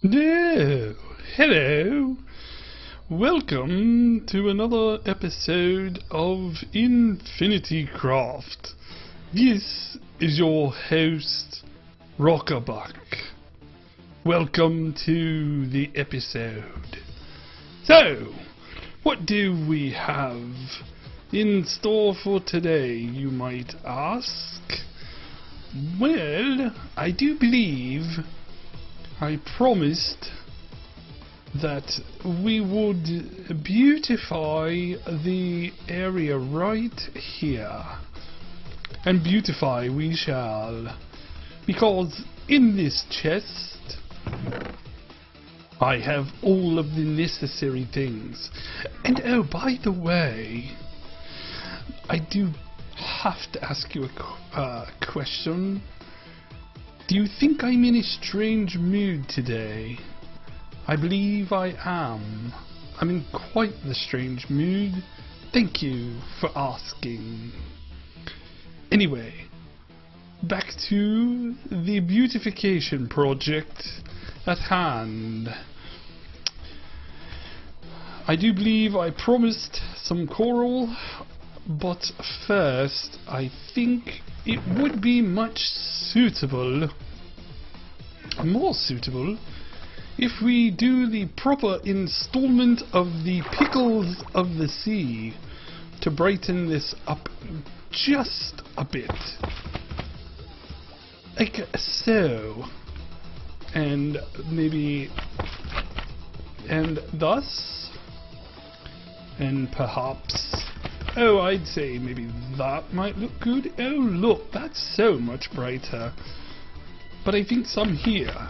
No, hello. Welcome to another episode of Infinity Craft. This is your host, Rockerbuck. Welcome to the episode. So, what do we have in store for today, you might ask? Well, I do believe I promised that we would beautify the area right here. And beautify we shall. Because in this chest, I have all of the necessary things. And oh, by the way, I do have to ask you a qu- uh, question. Do you think I'm in a strange mood today? I believe I am. I'm in quite the strange mood. Thank you for asking. Anyway, back to the beautification project at hand. I do believe I promised some coral, but first I think it would be much suitable, more suitable, if we do the proper installment of the Pickles of the Sea to brighten this up just a bit. Like so. And maybe. And thus. And perhaps. Oh, I'd say maybe that might look good. Oh, look, that's so much brighter. But I think some here.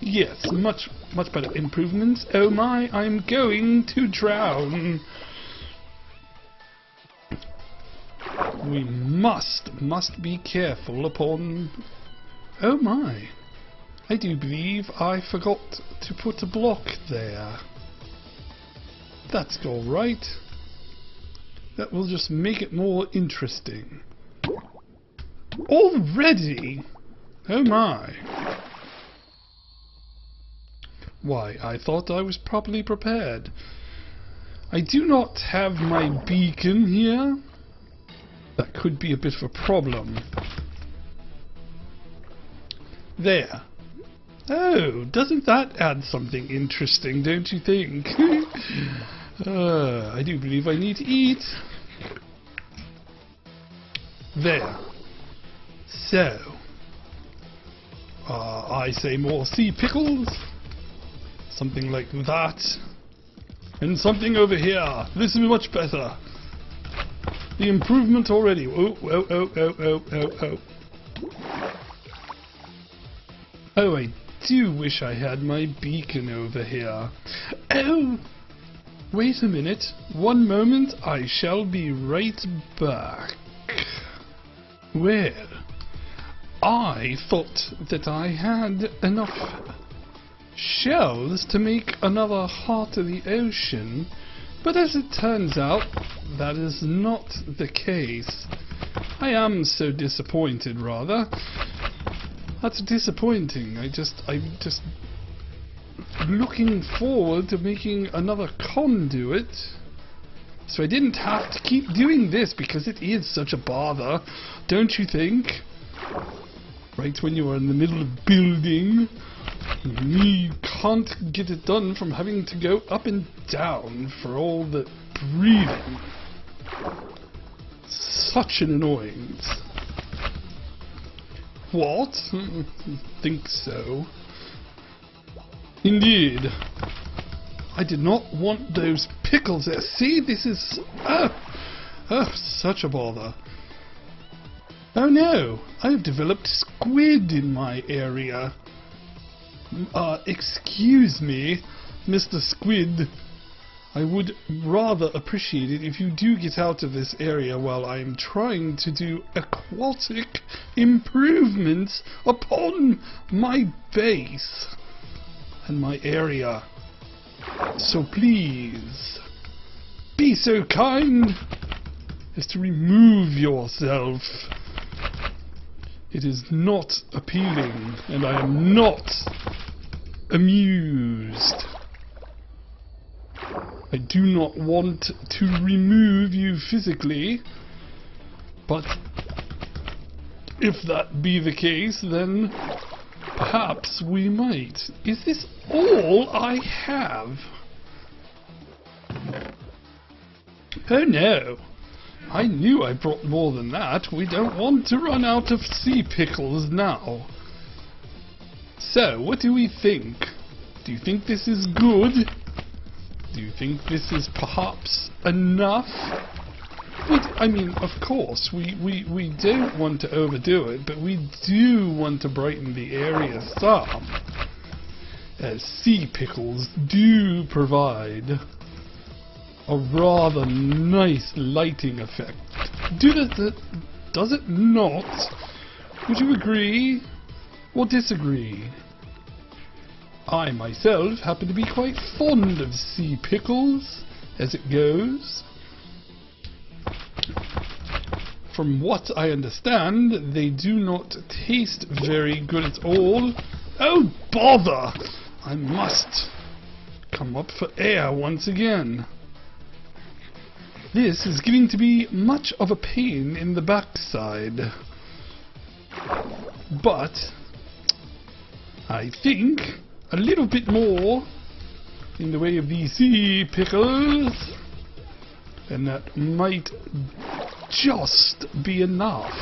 Yes, much, much better improvements. Oh my, I'm going to drown. We must, must be careful upon... Oh my. I do believe I forgot to put a block there. That's alright. That will just make it more interesting. Already? Oh my. Why, I thought I was properly prepared. I do not have my beacon here. That could be a bit of a problem. There. Oh, doesn't that add something interesting, don't you think? uh, I do believe I need to eat. There. So. Uh, I say more sea pickles. Something like that. And something over here. This is much better. The improvement already. Oh, oh, oh, oh, oh, oh, oh. Oh, I do wish I had my beacon over here. Oh! Wait a minute. One moment. I shall be right back. Well, I thought that I had enough shells to make another Heart of the Ocean, but as it turns out, that is not the case. I am so disappointed, rather. That's disappointing. I just, I'm just looking forward to making another conduit. So I didn't have to keep doing this because it is such a bother, don't you think? Right when you are in the middle of building, you can't get it done from having to go up and down for all the breathing. Such an annoyance. What? Think so? Indeed. I did not want those pickles there. See, this is... Oh, oh, such a bother. Oh no, I have developed squid in my area. Uh, excuse me, Mr. Squid. I would rather appreciate it if you do get out of this area while I am trying to do aquatic improvements upon my base and my area. So please, be so kind as to remove yourself. It is not appealing, and I am not amused. I do not want to remove you physically, but if that be the case, then perhaps we might. Is this all I have? Oh no! I knew I brought more than that. We don't want to run out of sea pickles now. So, what do we think? Do you think this is good? Do you think this is perhaps enough? We I mean, of course, we, we, we don't want to overdo it, but we do want to brighten the area some. As sea pickles do provide a rather nice lighting effect. Do does it not? Would you agree or disagree? I myself happen to be quite fond of sea pickles, as it goes. From what I understand, they do not taste very good at all. Oh, bother! I must come up for air once again. This is getting to be much of a pain in the backside. But, I think a little bit more in the way of these pickles, and that might just be enough.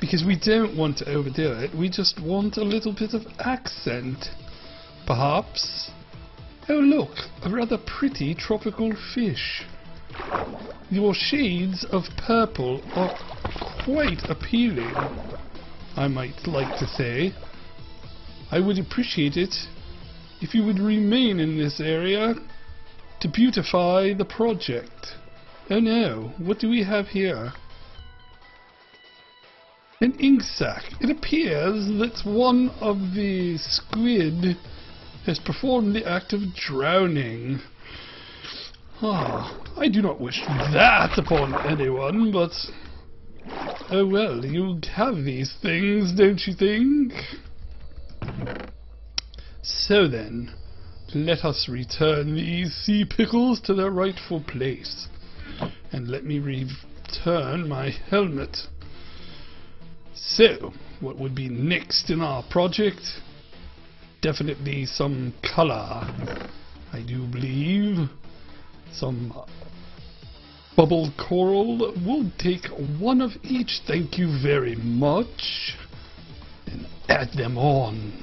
Because we don't want to overdo it, we just want a little bit of accent, perhaps. Oh look, a rather pretty tropical fish. Your shades of purple are quite appealing, I might like to say. I would appreciate it if you would remain in this area to beautify the project. Oh no, what do we have here? An ink sac. It appears that one of the squid has performed the act of drowning. Ah, I do not wish that upon anyone, but... Oh well, you have these things, don't you think? So then, let us return these sea pickles to their rightful place. And let me return my helmet. So, what would be next in our project? Definitely some color, I do believe. Some bubble coral. We'll take one of each, thank you very much. And add them on.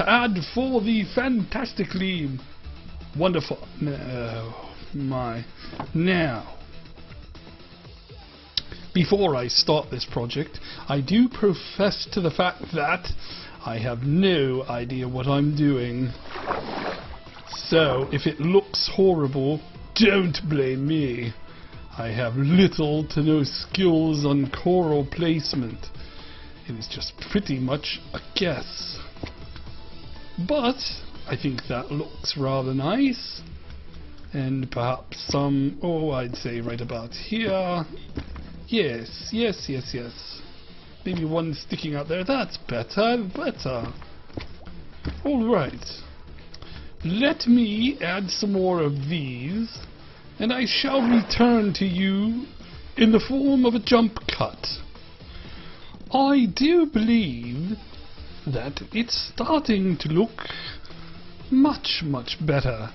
To add for the fantastically wonderful... No, my... Now, before I start this project, I do profess to the fact that I have no idea what I'm doing. So, if it looks horrible, don't blame me. I have little to no skills on coral placement. It is just pretty much a guess. But, I think that looks rather nice. And perhaps some, oh, I'd say right about here. Yes, yes, yes, yes. Maybe one sticking out there. That's better, better. Alright. Let me add some more of these, and I shall return to you in the form of a jump cut. I do believe that it's starting to look much, much better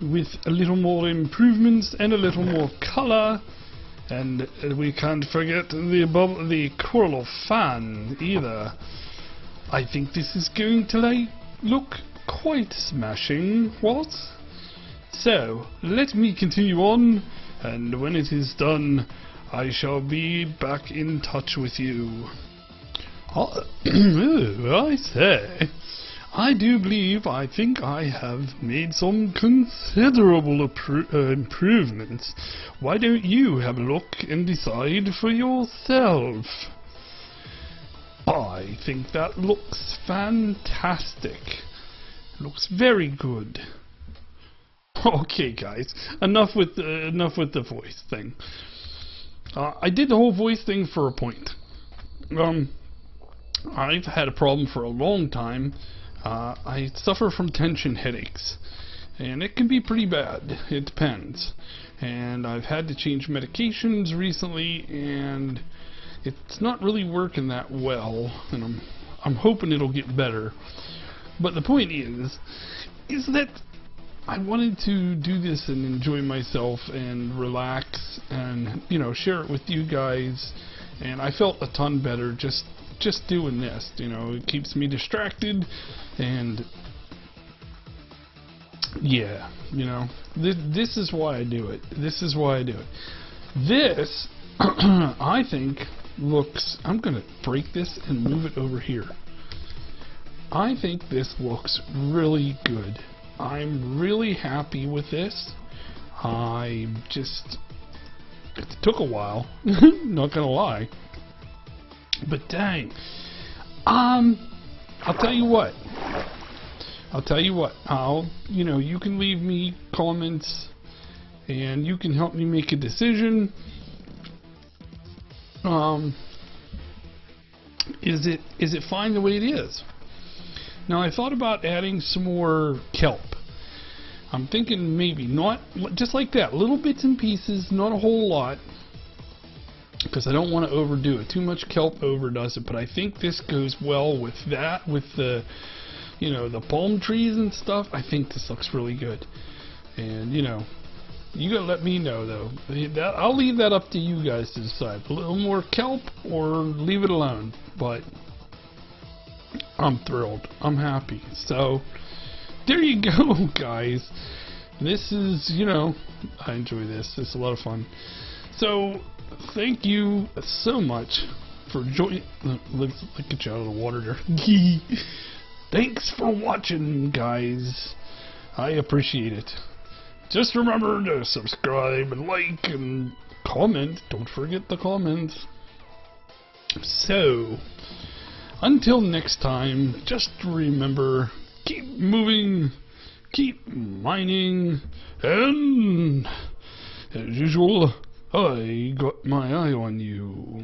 with a little more improvements and a little more color and we can't forget the above the coral fan either. I think this is going to like look quite smashing, what? So, let me continue on, and when it is done, I shall be back in touch with you. Oh, I say, I do believe I think I have made some considerable uh, improvements. Why don't you have a look and decide for yourself? I think that looks fantastic. Looks very good. Okay, guys, enough with uh, enough with the voice thing. Uh, I did the whole voice thing for a point. Um, I've had a problem for a long time. Uh, I suffer from tension headaches, and it can be pretty bad. It depends. And I've had to change medications recently, and it's not really working that well. And I'm I'm hoping it'll get better. But the point is, is that I wanted to do this and enjoy myself and relax and you know share it with you guys. And I felt a ton better just just doing this. You know, it keeps me distracted, and yeah, you know, this this is why I do it. This is why I do it. This, I think, looks. I'm gonna break this and move it over here. I think this looks really good. I'm really happy with this. I just it took a while, not gonna lie. But dang. Um, I'll tell you what. I'll tell you what. I'll, you know, you can leave me comments and you can help me make a decision. Um, is it is it fine the way it is? Now I thought about adding some more kelp. I'm thinking maybe not just like that, little bits and pieces, not a whole lot because I don't want to overdo it. Too much kelp overdoes it, but I think this goes well with that, with the, you know, the palm trees and stuff. I think this looks really good. And, you know, you gotta let me know though. That, I'll leave that up to you guys to decide. A little more kelp or leave it alone. But I'm thrilled. I'm happy. So there you go, guys. This is, you know, I enjoy this. It's a lot of fun. So thank you so much for joining. Look, look at you out of the water there. Thanks for watching, guys. I appreciate it. Just remember to subscribe and like and comment. Don't forget the comments. So, until next time, just remember keep moving, keep mining, and as usual. I got my eye on you.